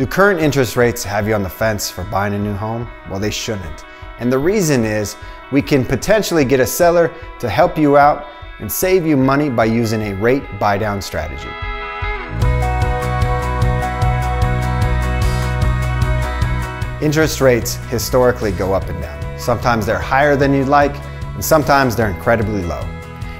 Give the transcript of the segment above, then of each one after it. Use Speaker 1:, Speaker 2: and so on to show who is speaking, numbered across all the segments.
Speaker 1: Do current interest rates have you on the fence for buying a new home? Well, they shouldn't. And the reason is we can potentially get a seller to help you out and save you money by using a rate buy down strategy. Interest rates historically go up and down. Sometimes they're higher than you'd like, and sometimes they're incredibly low.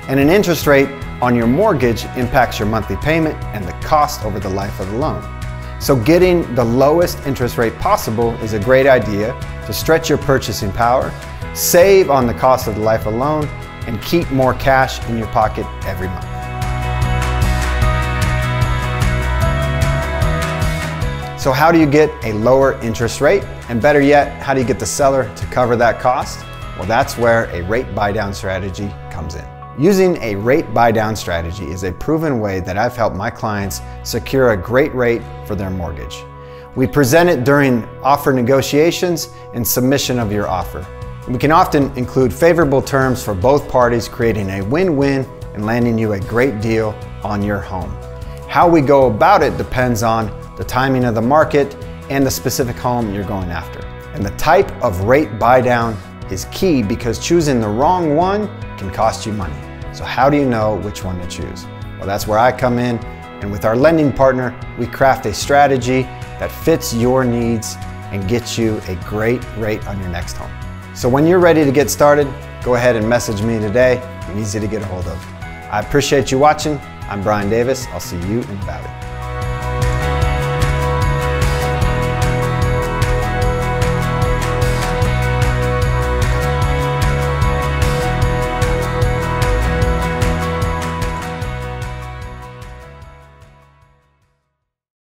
Speaker 1: And an interest rate on your mortgage impacts your monthly payment and the cost over the life of the loan. So getting the lowest interest rate possible is a great idea to stretch your purchasing power, save on the cost of the life of loan, and keep more cash in your pocket every month. So how do you get a lower interest rate? And better yet, how do you get the seller to cover that cost? Well, that's where a rate buy down strategy comes in. Using a rate buy down strategy is a proven way that I've helped my clients secure a great rate for their mortgage. We present it during offer negotiations and submission of your offer. We can often include favorable terms for both parties, creating a win-win and landing you a great deal on your home. How we go about it depends on the timing of the market, and the specific home you're going after. And the type of rate buy down is key because choosing the wrong one can cost you money. So how do you know which one to choose? Well, that's where I come in. And with our lending partner, we craft a strategy that fits your needs and gets you a great rate on your next home. So when you're ready to get started, go ahead and message me today. I'm easy to get a hold of. I appreciate you watching. I'm Brian Davis. I'll see you in the valley.